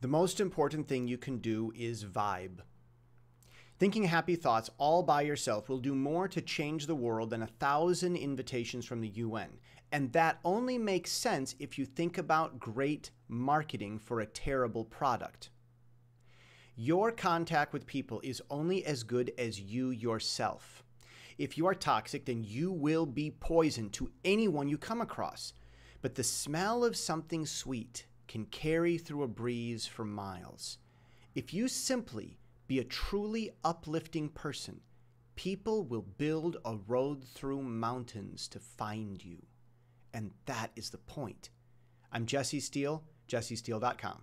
The most important thing you can do is vibe. Thinking happy thoughts all by yourself will do more to change the world than a thousand invitations from the UN. And that only makes sense if you think about great marketing for a terrible product. Your contact with people is only as good as you yourself. If you are toxic, then you will be poison to anyone you come across. But the smell of something sweet can carry through a breeze for miles. If you simply be a truly uplifting person, people will build a road through mountains to find you. And that is the point. I'm Jesse Steele, jessesteele.com.